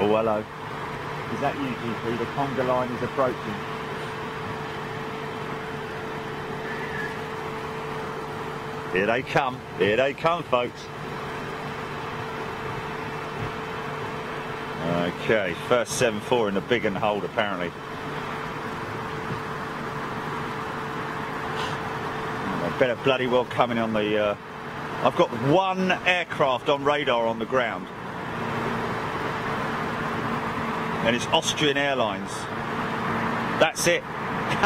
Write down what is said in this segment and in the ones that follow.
Oh, hello. Is that you, GP? The conga line is approaching. Here they come. Here they come, folks. Okay, first 7-4 in the Biggin hold, apparently. Better bloody well coming on the... Uh, I've got one aircraft on radar on the ground. And it's Austrian Airlines. That's it.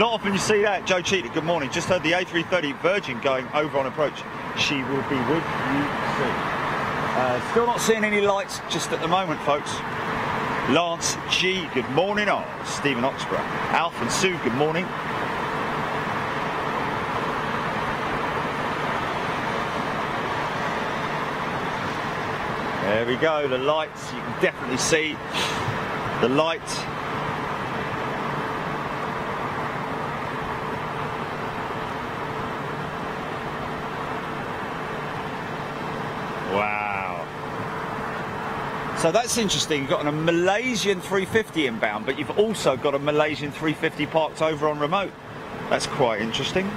Not often you see that. Joe Cheater, good morning. Just heard the A330 Virgin going over on approach. She will be with you soon. Uh, still not seeing any lights just at the moment, folks. Lance G, good morning. Oh, Stephen Oxborough. Alf and Sue, good morning. There we go, the lights, you can definitely see the light. Wow. So that's interesting. You've got a Malaysian 350 inbound, but you've also got a Malaysian 350 parked over on remote. That's quite interesting.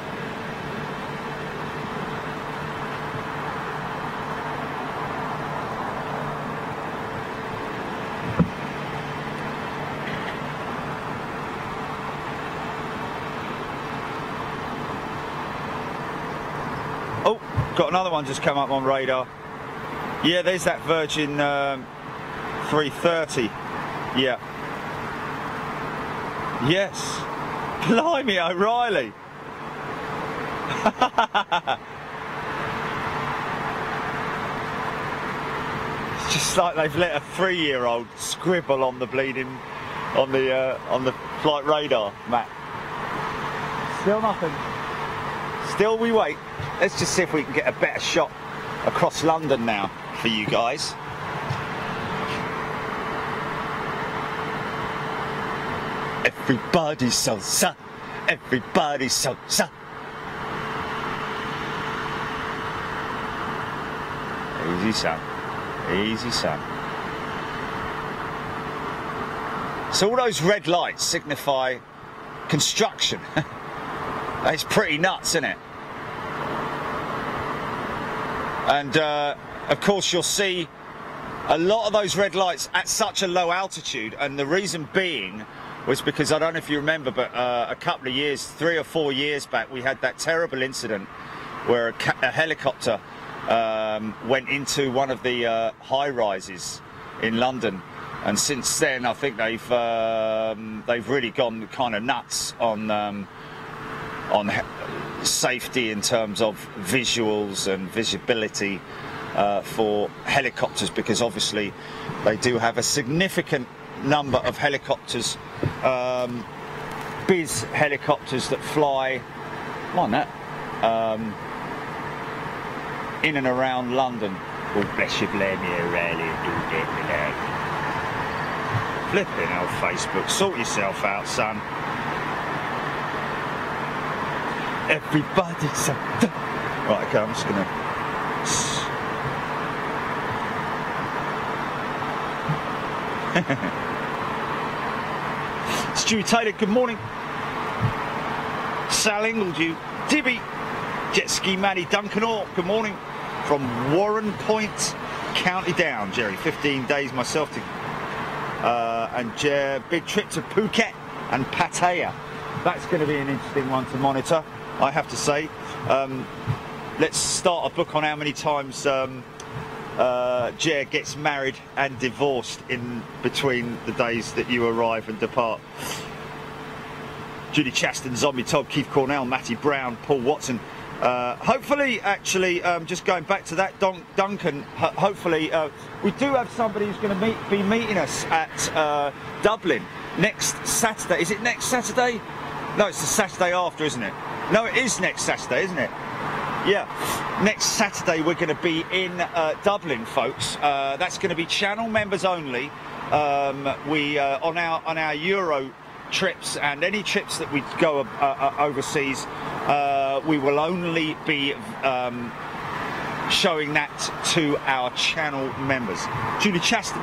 Oh, got another one just come up on radar. Yeah, there's that Virgin um, 330. Yeah. Yes. Blimey, O'Reilly. it's just like they've let a three-year-old scribble on the bleeding, on the uh, on the flight radar map. Still nothing. Still we wait. Let's just see if we can get a better shot across London now for you guys. Everybody's so sa, everybody's so sa. Easy son, easy son. So all those red lights signify construction. it's pretty nuts, isn't it? And uh, of course, you'll see a lot of those red lights at such a low altitude. And the reason being was because I don't know if you remember, but uh, a couple of years, three or four years back, we had that terrible incident where a, a helicopter um, went into one of the uh, high rises in London. And since then, I think they've um, they've really gone kind of nuts on um, on safety in terms of visuals and visibility uh, for helicopters because obviously they do have a significant number of helicopters, um, biz helicopters that fly, on that, um, in and around London. Oh, bless you, blame you, really do get me there. Flipping hell, Facebook, sort yourself out, son. Everybody's so. Right, okay, I'm just gonna. Stu Taylor, good morning. Sal Ingledew, Dibby, Jet Ski Maddie Duncan Orr, good morning. From Warrenpoint, County Down, Jerry. 15 days myself to. Uh, and uh, big trip to Phuket and Pattaya. That's going to be an interesting one to monitor. I have to say. Um, let's start a book on how many times um, uh, Jer gets married and divorced in between the days that you arrive and depart. Judy Chaston, Zombie Todd, Keith Cornell, Matty Brown, Paul Watson. Uh, hopefully, actually, um, just going back to that, Don Duncan. Ho hopefully, uh, we do have somebody who's going to meet, be meeting us at uh, Dublin next Saturday. Is it next Saturday? No, it's the Saturday after, isn't it? No, it is next Saturday, isn't it? Yeah, next Saturday we're going to be in uh, Dublin, folks. Uh, that's going to be channel members only. Um, we uh, on our on our Euro trips and any trips that we go uh, uh, overseas, uh, we will only be um, showing that to our channel members. Julie Chaston,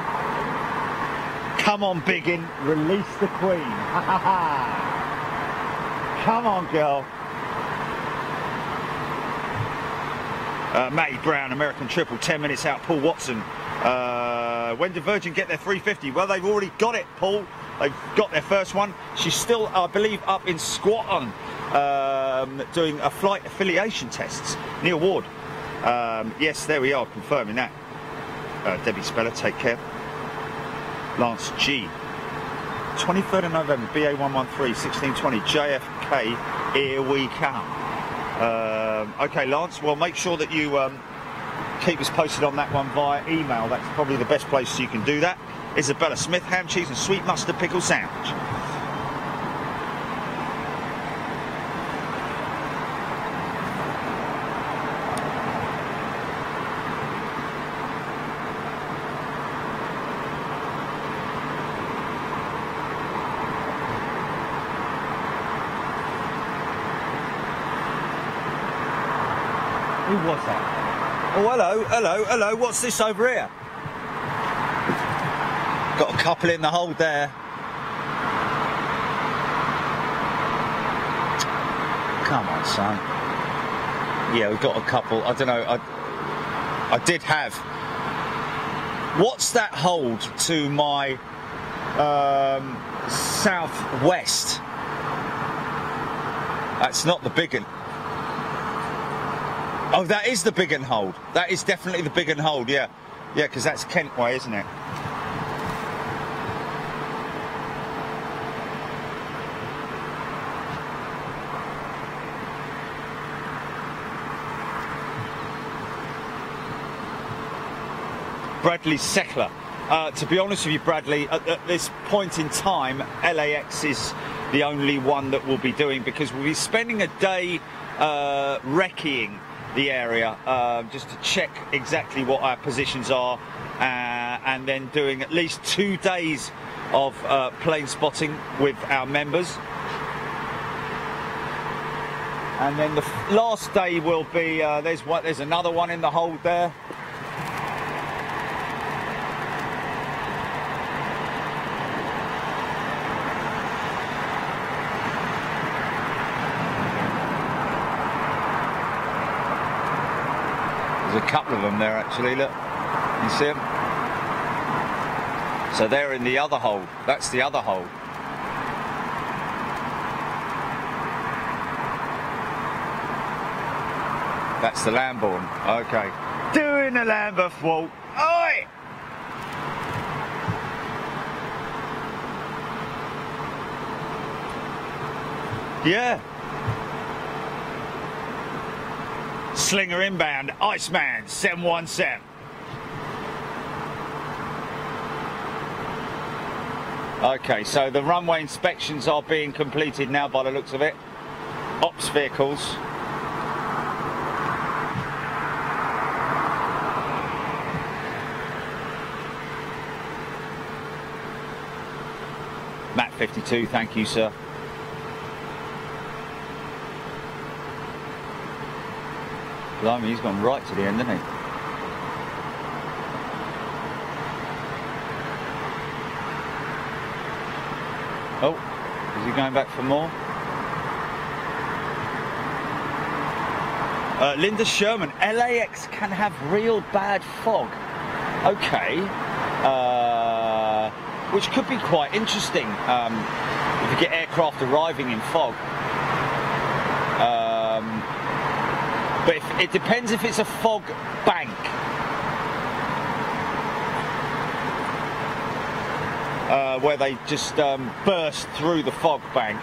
Come on, Biggin. Release the queen. Come on, girl. Uh, Matty Brown, American triple, 10 minutes out. Paul Watson. Uh, when did Virgin get their 350? Well, they've already got it, Paul. They've got their first one. She's still, I believe, up in Squatton um, doing a flight affiliation tests. Neil Ward. Um, yes, there we are, confirming that. Uh, Debbie Speller, take care. Lance G. 23rd of November, BA113, 1620, JFK, here we come. Um, okay, Lance, well, make sure that you um, keep us posted on that one via email. That's probably the best place you can do that. Isabella Smith, ham, cheese and sweet mustard pickle sandwich. Who was that? Oh, hello, hello, hello. What's this over here? Got a couple in the hold there. Come on, son. Yeah, we've got a couple. I don't know. I, I did have. What's that hold to my um, southwest? That's not the big one. Oh, that is the Biggin hold. That is definitely the Biggin hold, yeah. Yeah, because that's Kent way, isn't it? Bradley Seckler. Uh, to be honest with you, Bradley, at, at, this point in time, LAX is the only one that we'll be doing because we'll be spending a day uh, recceing the area uh, just to check exactly what our positions are uh, and then doing at least two days of uh, plane spotting with our members. And then the last day will be, uh, there's, what, there's another one in the hold there. There's a couple of them there actually, look. You see them? So they're in the other hole. That's the other hole. That's the Lambourne. Okay. Doing a Lambeth walk. Oi! Yeah. Slinger inbound, Iceman 717. Okay, so the runway inspections are being completed now by the looks of it. Ops vehicles. Matt 52, thank you, sir. Blimey, he's gone right to the end, hasn't he? Oh, is he going back for more? Uh, Linda Sherman, LAX can have real bad fog. Okay. Uh, which could be quite interesting um, if you get aircraft arriving in fog. Um, but if, it depends if it's a fog bank. Uh, where they just um, burst through the fog bank,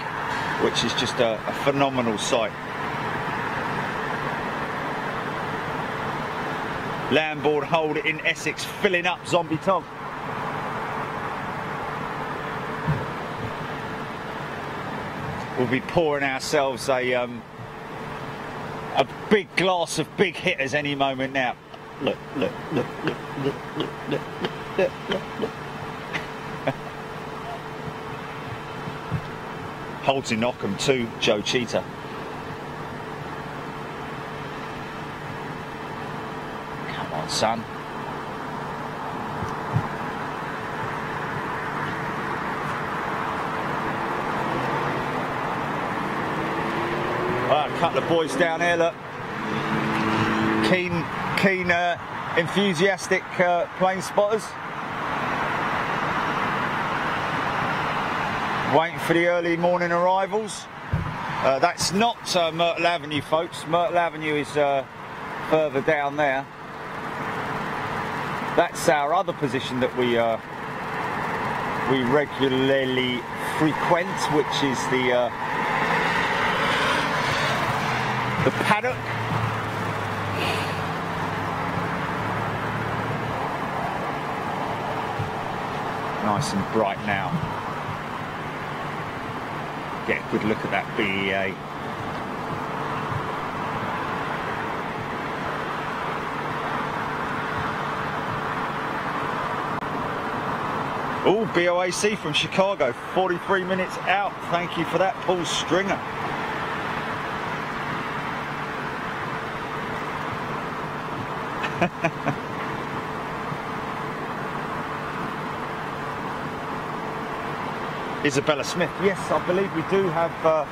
which is just a, a phenomenal sight. Lambourne hold in Essex, filling up Zombie Tom. We'll be pouring ourselves a um, a big glass of big hitters any moment now. Look, look, look, look, look, look, look, look, look, look. Holds in Ockham to Joe Cheetah. Come on, son. a couple of boys down here, look. Keen, keen, uh, enthusiastic uh, plane spotters. Waiting for the early morning arrivals. Uh, that's not uh, Myrtle Avenue, folks. Myrtle Avenue is uh, further down there. That's our other position that we uh, we regularly frequent, which is the uh, the paddock. Nice and bright now. Get a good look at that BEA. Oh, BOAC from Chicago, 43 minutes out. Thank you for that, Paul Stringer. Isabella Smith. Yes, I believe we do have. Uh,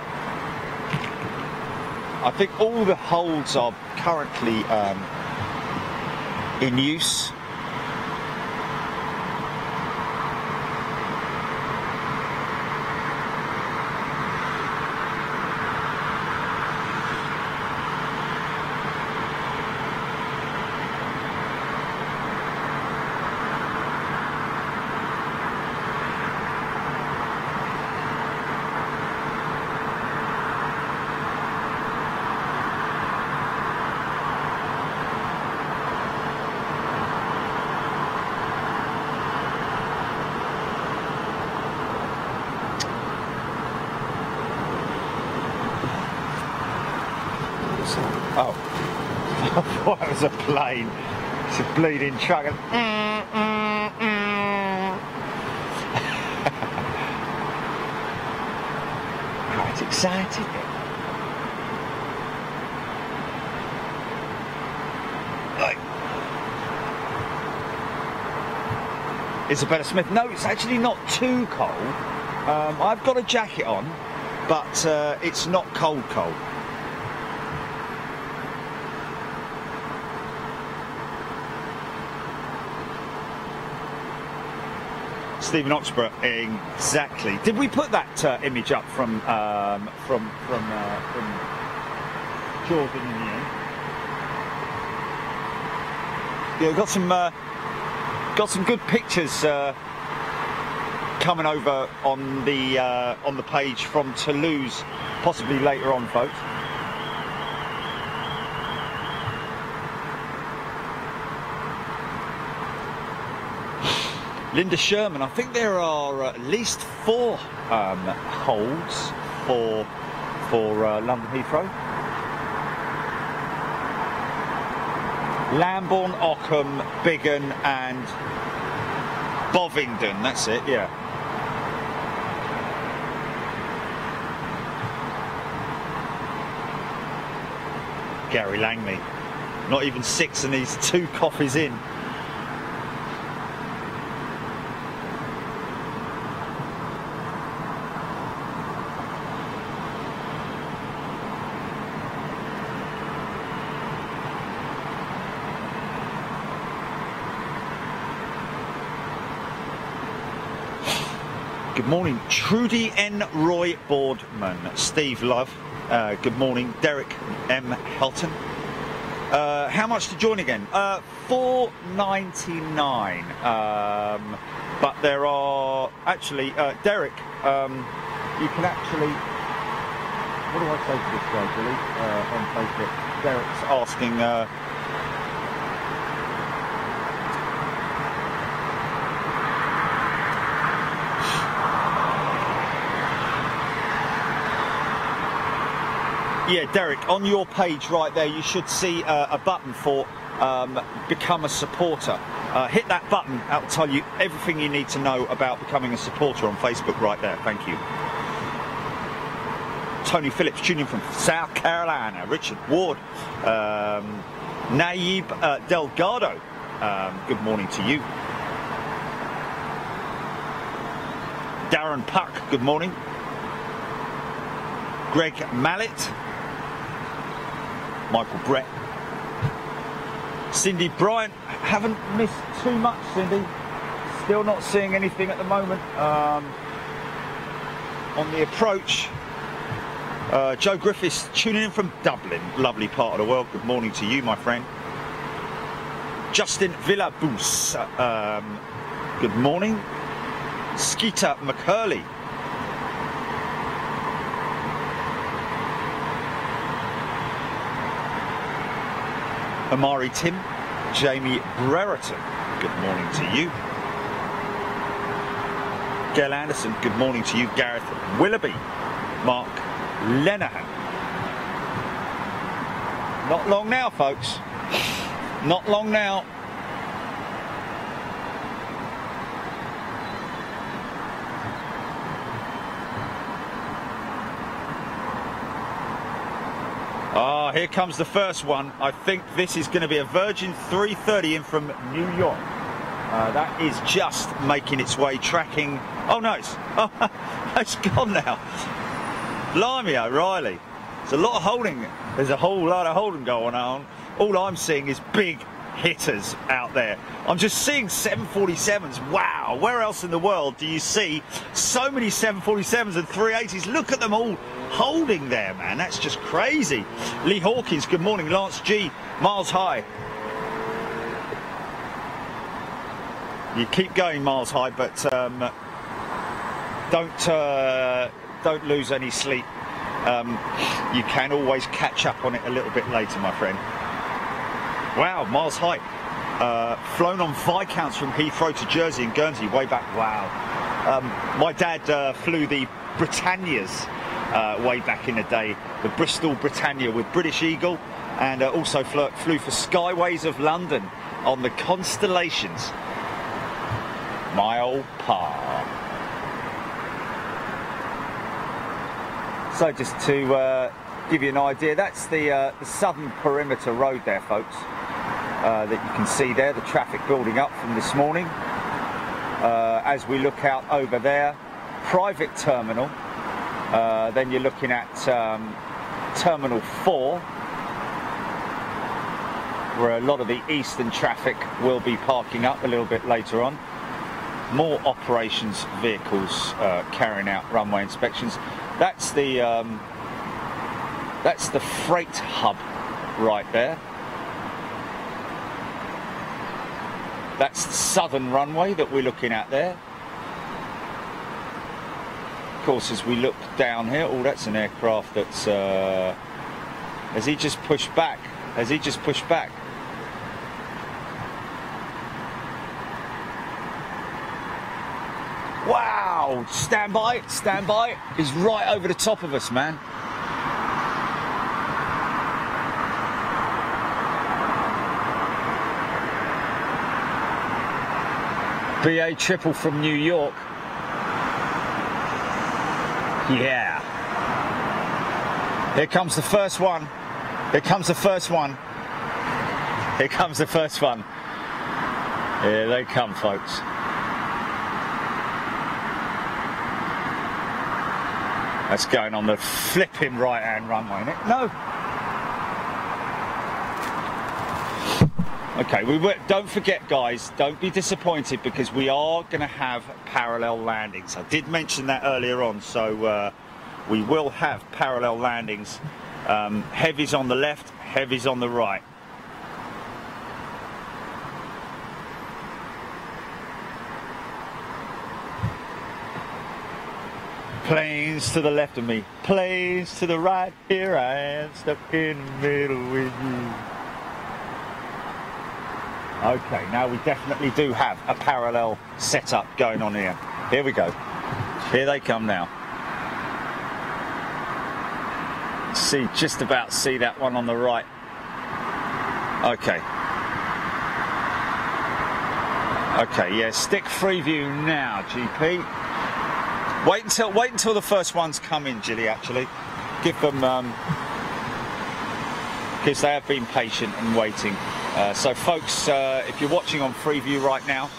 I think all the holds are currently um, in use. Oh, I thought it was a plane. It's a bleeding truck. Quite excited. Like, Isabella Smith. No, it's actually not too cold. Um, I've got a jacket on, but uh, it's not cold cold. Stephen Oxborough, exactly. Did we put that uh, image up from um, from from uh, from Jordan in the end? Yeah, we've got some uh, got some good pictures uh, coming over on the uh, on the page from Toulouse, possibly later on, folks. Linda Sherman. I think there are at least four um, holds for for uh, London Heathrow. Lambourne, Ockham, Biggin, and Bovingdon. That's it. Yeah. Gary Langley. Not even six, and he's two coffees in. Morning, Trudy N. Roy Boardman, Steve Love. Uh, good morning, Derek M. Helton. Uh, how much to join again? Uh, Four ninety nine. Um, but there are actually uh, Derek. Um, you can actually. What do I say to this guy, Billy? Uh, on Facebook, Derek's asking. Yeah, Derek, on your page right there, you should see uh, a button for um, become a supporter. Uh, hit that button, that'll tell you everything you need to know about becoming a supporter on Facebook right there. Thank you. Tony Phillips tuning from South Carolina. Richard Ward. Um, Naib uh, Delgado. Um, good morning to you. Darren Puck, good morning. Greg Mallet. Michael Brett. Cindy Bryant, haven't missed too much, Cindy. Still not seeing anything at the moment. Um, on the approach, uh, Joe Griffiths tuning in from Dublin, lovely part of the world. Good morning to you, my friend. Justin Villabus, um, good morning. Skeeter McCurley. Amari Tim, Jamie Brereton, good morning to you. Gail Anderson, good morning to you. Gareth Willoughby, Mark Lenahan. Not long now, folks. Not long now. Here comes the first one. I think this is going to be a Virgin 330 in from New York. Uh, that is just making its way, tracking. Oh no, it's, oh, it's gone now. Blimey O'Reilly. There's a lot of holding. There's a whole lot of holding going on. All I'm seeing is big hitters out there. I'm just seeing 747s. Wow, where else in the world do you see so many 747s and 380s? Look at them all holding there, man. That's just crazy. Lee Hawkins, good morning. Lance G, miles high. You keep going miles high, but um, don't uh, don't lose any sleep. Um, you can always catch up on it a little bit later, my friend. Wow, miles high. Uh, flown on Viscounts from Heathrow to Jersey and Guernsey way back. Wow. Um, my dad uh, flew the Britannias uh, way back in the day, the Bristol Britannia with British Eagle, and uh, also flew, flew for Skyways of London on the Constellations. My old pa. So just to uh, give you an idea, that's the, uh, the southern perimeter road there, folks uh, that you can see there, the traffic building up from this morning. Uh, as we look out over there, private terminal, uh, then you're looking at um, Terminal 4, where a lot of the eastern traffic will be parking up a little bit later on. More operations vehicles uh, carrying out runway inspections. That's the um, that's the freight hub right there. That's the southern runway that we're looking at there. Of course, as we look down here, oh, that's an aircraft that's, uh, has he just pushed back? Has he just pushed back? Wow, stand by, stand by. He's right over the top of us, man. BA triple from New York. Yeah. Here comes the first one. Here comes the first one. Here comes the first one. Here they come, folks. That's going on the flipping right hand runway, No, Okay, we were, don't forget, guys, don't be disappointed because we are going to have parallel landings. I did mention that earlier on, so uh, we will have parallel landings. Um, heavies on the left, heavies on the right. Planes to the left of me, planes to the right. Here I am, stuck in the middle with you. Okay, now we definitely do have a parallel setup going on here. Here we go. Here they come now. See, just about see that one on the right. Okay. Okay, yeah, stick free view now, GP. Wait until wait until the first ones come in, Gilly, actually. Give them um because they have been patient and waiting. Uh, so folks, uh, if you're watching on Freeview right now,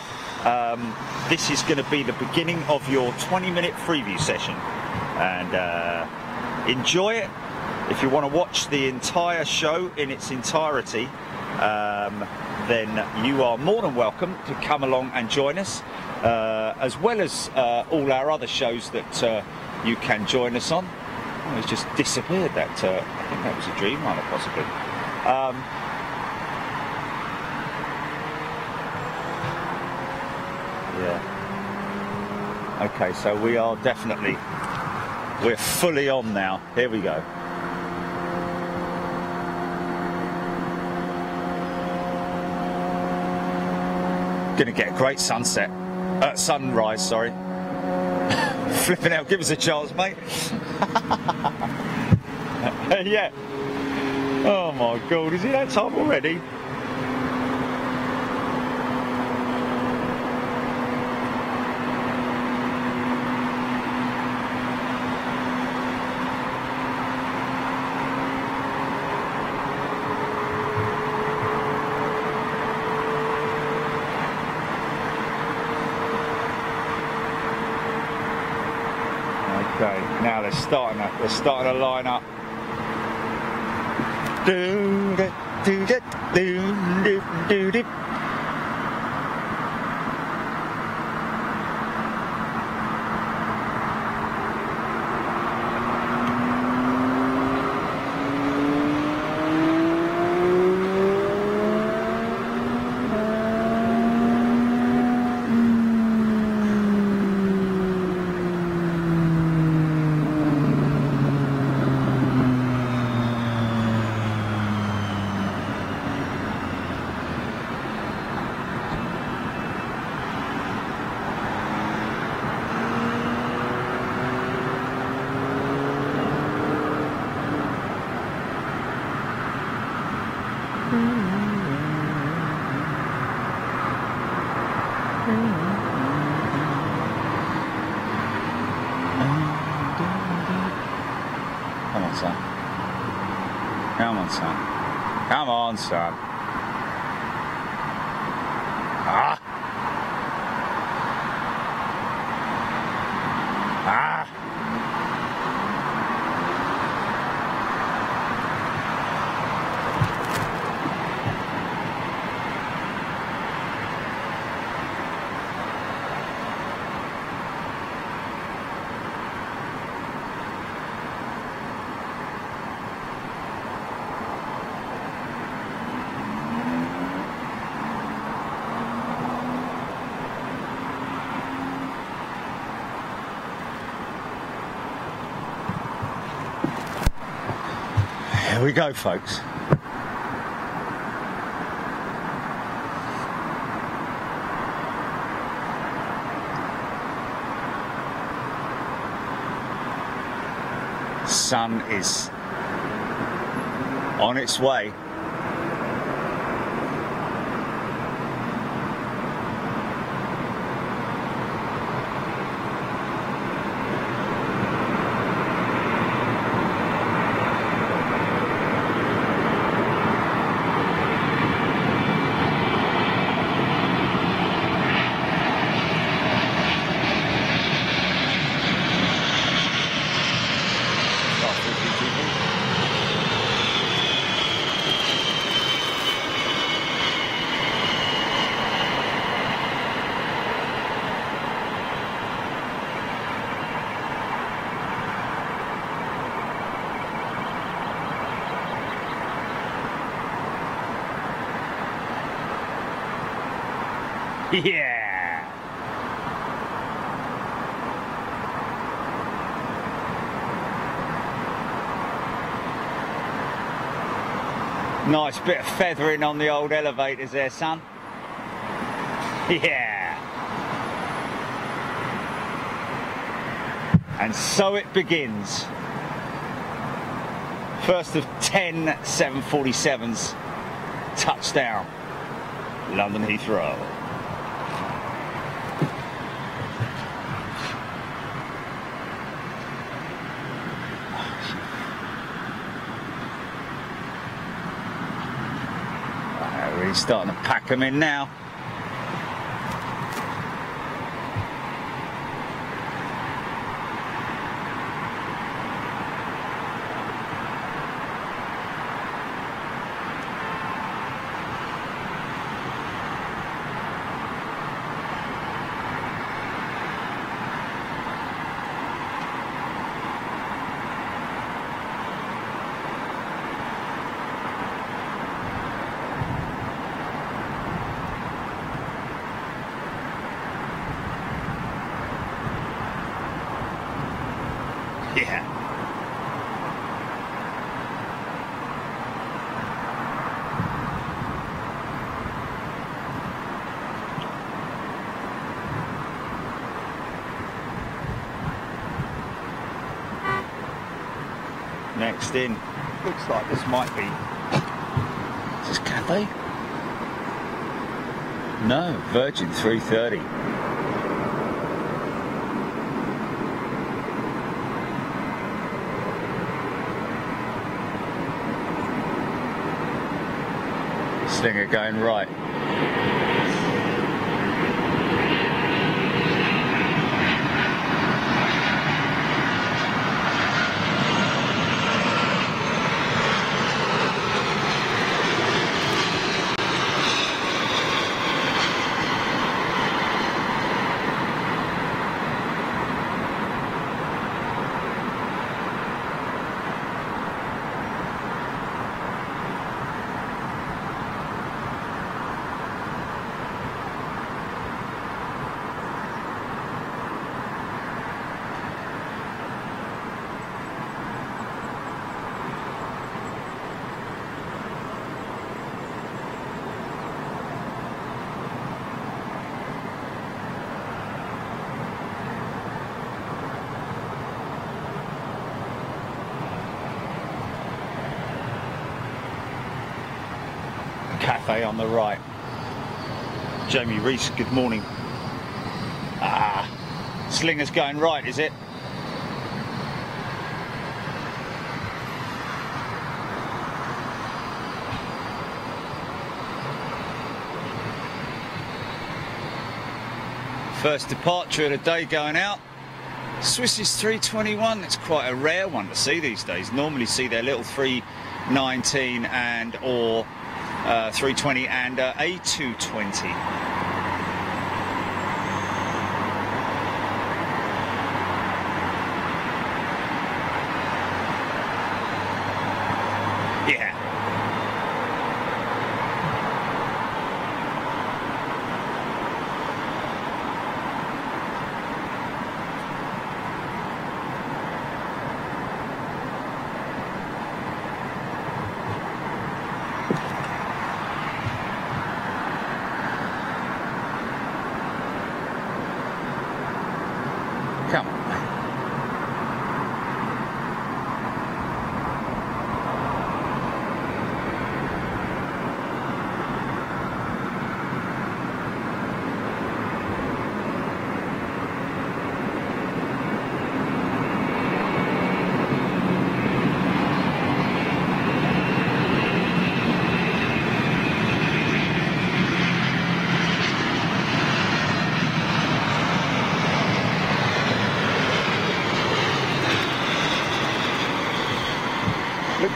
um, this is going to be the beginning of your 20 minute Freeview session. And uh, enjoy it. if you want to watch the entire show in its entirety, um, then you are more than welcome to come along and join us, uh, as well as uh, all our other shows that you can join us on. Oh, it's just disappeared. That I think that was a dream Dreamliner, possibly. Um, yeah. Okay, so we are definitely we're fully on now. Here we go. Gonna get a great sunset. Uh, sunrise, sorry. Flipping out, give us a chance, mate. yeah. Oh my god, is it that time already? Okay, now they're starting to, they're starting to line up. Do, do, do, do, do, do, do. Come on, son. Come on, son. Come on, son. Ah! Ah! We go, folks. Sun is on its way. Yeah. Nice bit of feathering on the old elevators there, son. Yeah. And so it begins. First of 10 747s. Touchdown. London Heathrow. Right, really starting to pack them in now. Yeah. Next in, looks like this might be. Is this Cathay? No, Virgin 330. Slinger going right. Cafe on the right. Jamie Reese, good morning. Ah, Slinger's going right, is it? First departure of the day going out. Swiss is 321. It's quite a rare one to see these days. Normally see their little 319 and or 320 and uh, A220.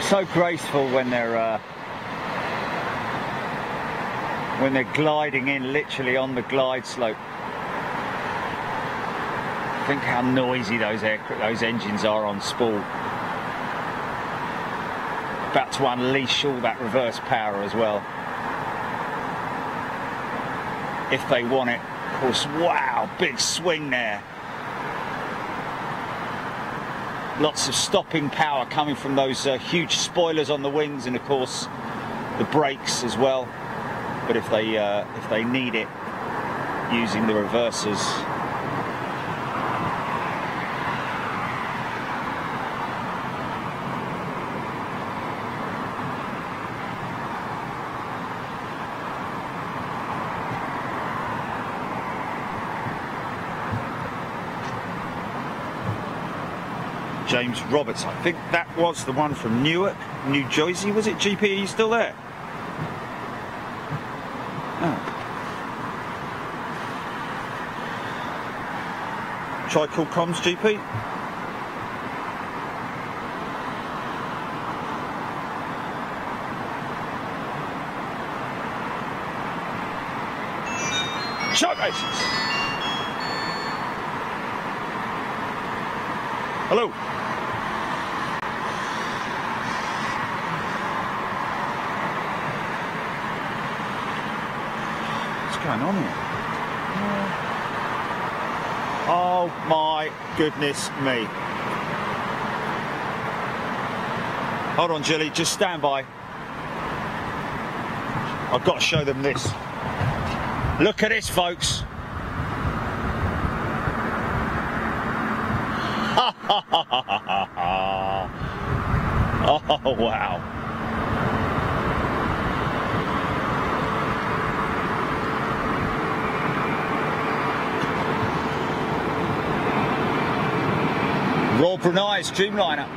So graceful when they're uh, when they're gliding in, literally on the glide slope. Think how noisy those air, those engines are on spool. About to unleash all that reverse power as well. If they want it. Of course, wow, big swing there. Lots of stopping power coming from those uh, huge spoilers on the wings and of course the brakes as well. But if they uh, if they need it using the reversers James Roberts. I think that was the one from Newark, New Jersey. Was it GP? Are you still there? Oh. Try call comms GP. goodness me. Hold on, Jilly, just stand by. I've got to show them this. Look at this, folks. oh, wow. Streamliner.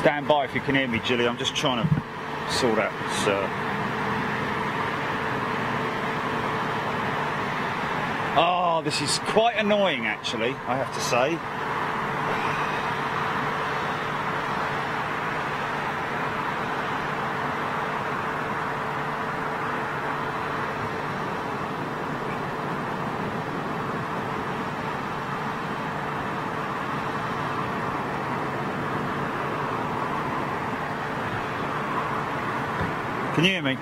Stand by if you can hear me, Jilly. I'm just trying to sort out this. Uh... Oh, this is quite annoying, actually, I have to say. Can you hear me?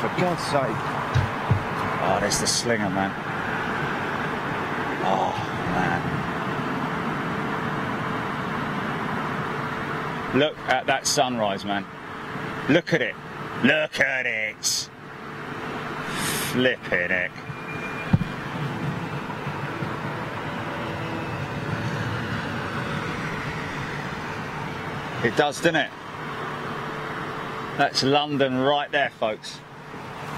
For God's sake. Oh, there's the slinger, man. Oh, man. Look at that sunrise, man. Look at it. Look at it. Flipping it. It does, doesn't it? That's London right there, folks.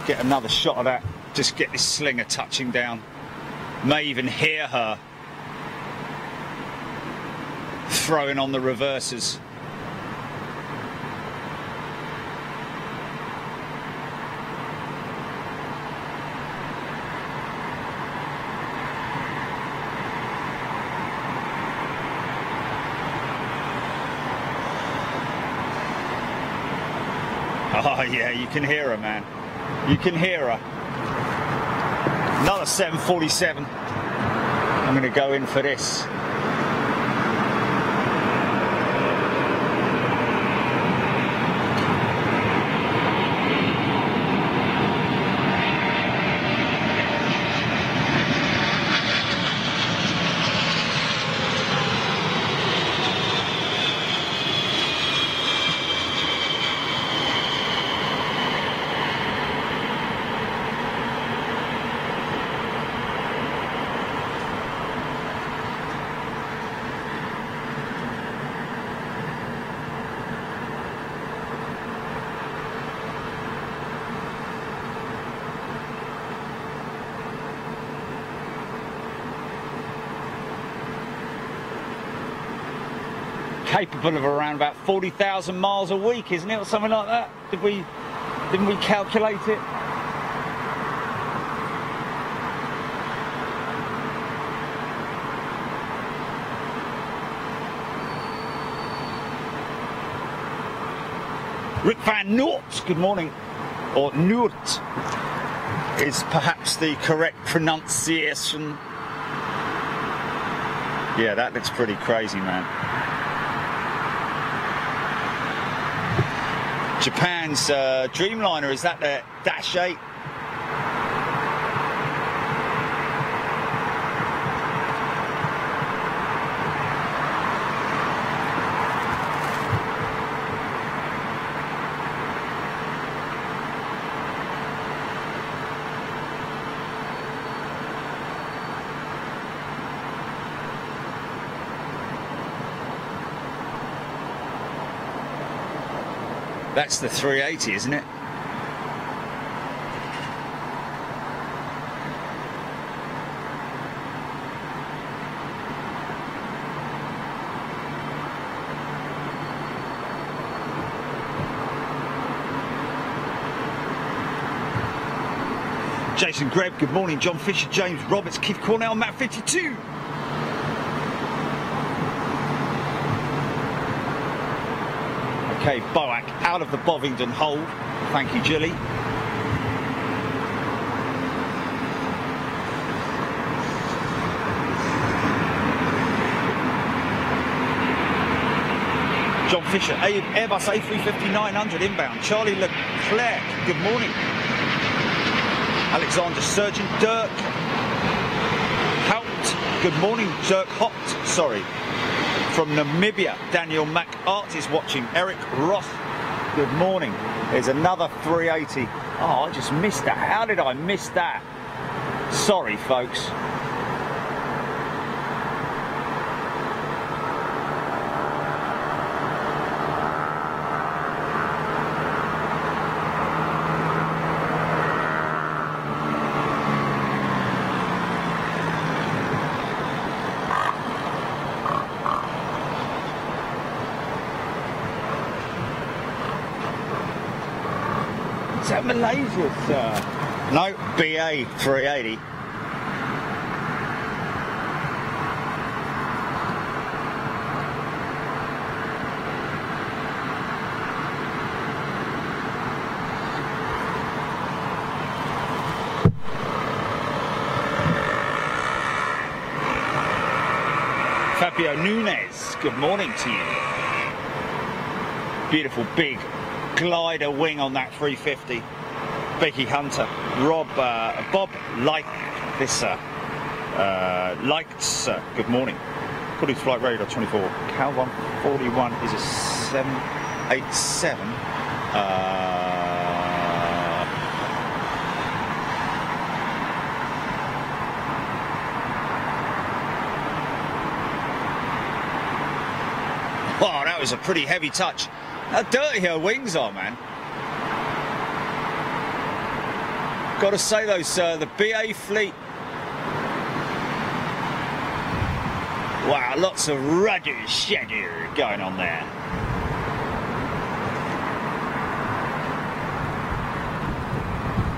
Get another shot of that. Just get this slinger touching down. May even hear her throwing on the reverses. Oh yeah, you can hear her, man. You can hear her. Another 747. I'm going to go in for this. Capable of around about 40,000 miles a week, isn't it, or something like that? Did we, didn't we calculate it? Rick Van Noort, good morning, or Noort is perhaps the correct pronunciation. Yeah, that looks pretty crazy, man. Japan's uh, Dreamliner, is that the Dash 8? That's the 380, isn't it? Jason Greb, good morning. John Fisher, James Roberts, Keith Cornell, Matt 52. Okay, Boak, out of the Bovingdon hold. Thank you, Jilly. John Fisher, Airbus A350-900 inbound. Charlie Leclerc, good morning. Alexander Surgeon, Dirk Hopt, good morning. Dirk Hopt, sorry. From Namibia, Daniel MacArt is watching. Eric Ross, good morning. There's another 380. Oh, I just missed that. How did I miss that? Sorry, folks. Malaysia, sir. No, BA 380. Fabio Nunez, good morning to you. Beautiful big glider wing on that 350. Becky Hunter, Rob, uh, Bob like this, uh, uh, likes, uh, good morning. According to Flight Radar 24, Cal 141 is a 787. Uh, Wow, that was a pretty heavy touch. How dirty her wings are, man. Got to say though, sir, the BA fleet. Wow, lots of rudder shudder going on there.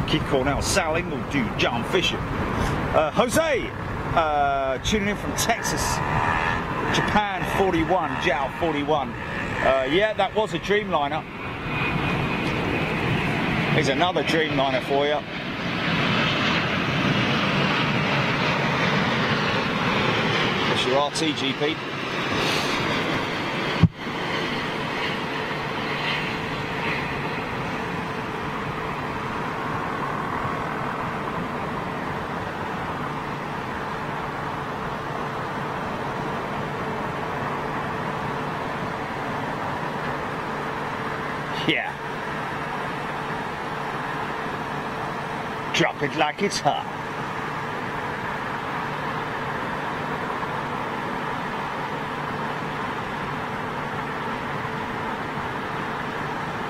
Keith Cornell, Sal do John Fisher. Uh, Jose, uh, tuning in from Texas. Japan 41, Jao 41. Uh, yeah, that was a Dreamliner. Here's another Dreamliner for you. It's your RTGP. Yeah. It like it's hot.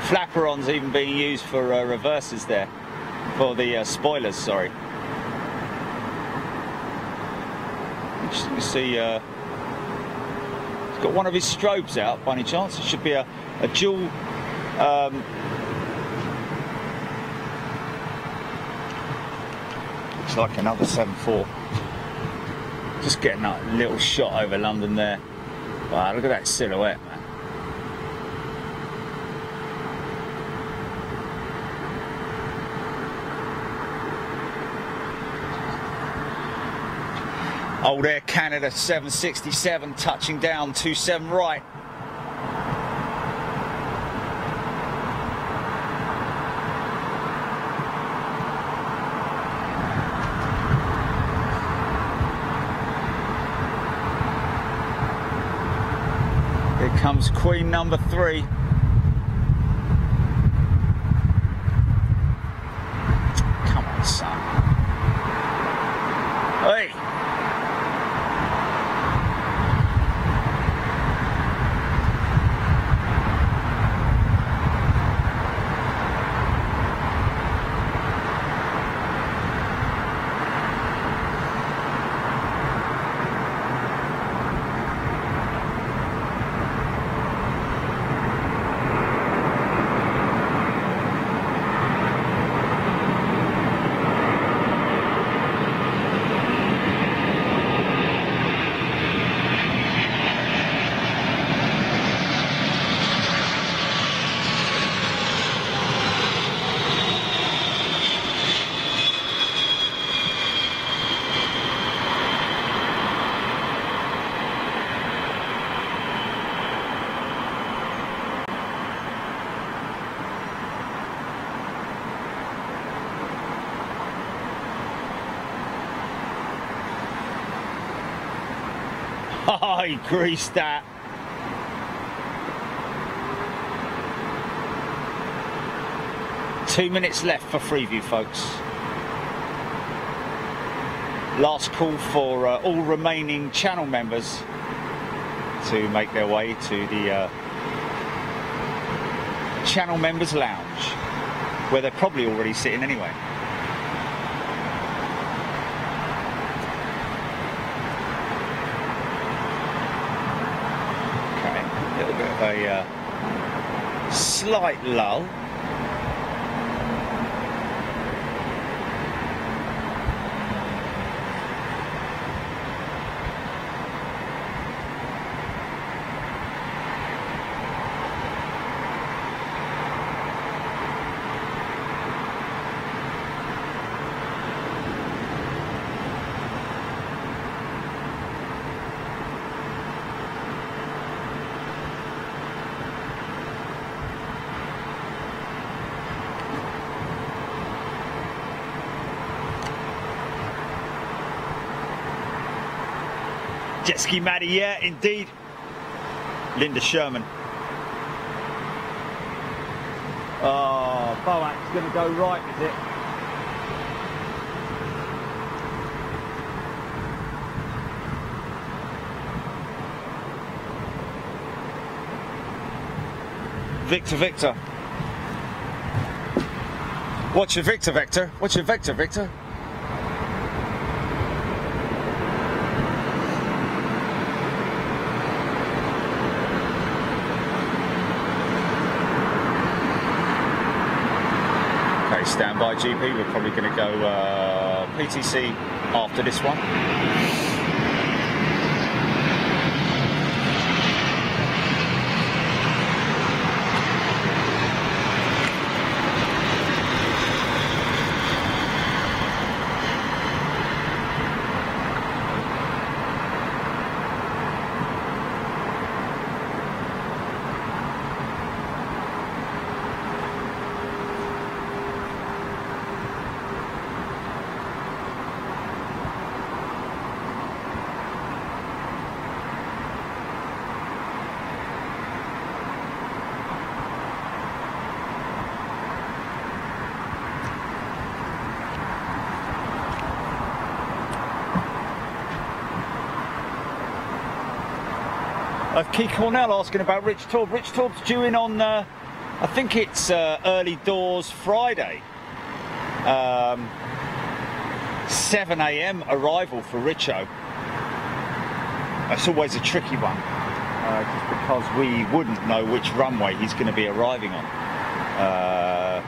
flaperons even being used for uh, reverses there, for the uh, spoilers, sorry. Interesting to see, uh, he's got one of his strobes out by any chance. It should be a, a dual um, like another 7.4 just getting that little shot over London there wow look at that silhouette man. Old Air Canada 767 touching down 27 right. Here comes Queen number three. Greased that. Two minutes left for Freeview, folks. Last call for uh, all remaining channel members to make their way to the uh, channel members lounge, where they're probably already sitting anyway. Okay, a uh, slight lull. Ski Maddie, yeah, indeed. Linda Sherman. Oh, Boak's going to go right, is it? Victor, Victor. What's your Victor, Victor? What's your Victor, Victor? GP. We're probably going to go uh, PTC after this one. Keith Cornell asking about Rich Torb. Rich Torb's due in on, uh, I think it's uh, early doors Friday. Um, 7 a.m. arrival for Richo. That's always a tricky one, uh, just because we wouldn't know which runway he's going to be arriving on,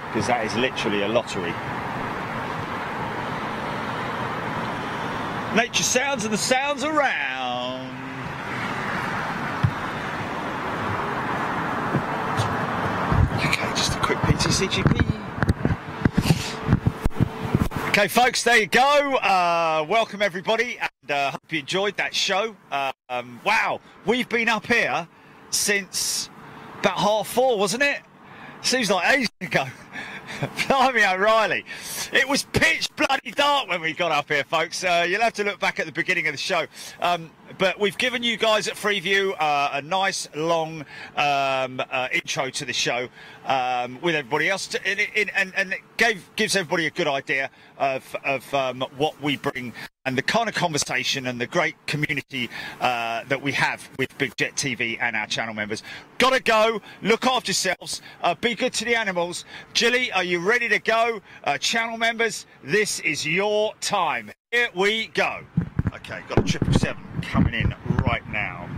because that is literally a lottery. Nature sounds and the sounds around. Okay, just a PTCGP. Okay, folks, there you go. Uh, welcome everybody, and uh, hope you enjoyed that show. Uh, um, wow, we've been up here since about half four, wasn't it? Seems like ages ago. Blimey O'Reilly. It was pitch bloody dark when we got up here, folks. Uh, you'll have to look back at the beginning of the show. Um, but we've given you guys at Freeview uh, a nice long um, uh, intro to the show um, with everybody else, and, and, and it gave, gives everybody a good idea of, of um, what we bring and the kind of conversation and the great community uh, that we have with Big Jet TV and our channel members. Gotta go. Look after yourselves. Uh, be good to the animals. Jilly, are you ready to go? Uh, channel members, this is your time. Here we go. Okay, got a triple seven coming in right now.